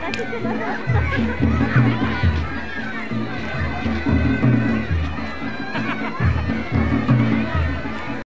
私じてなかった。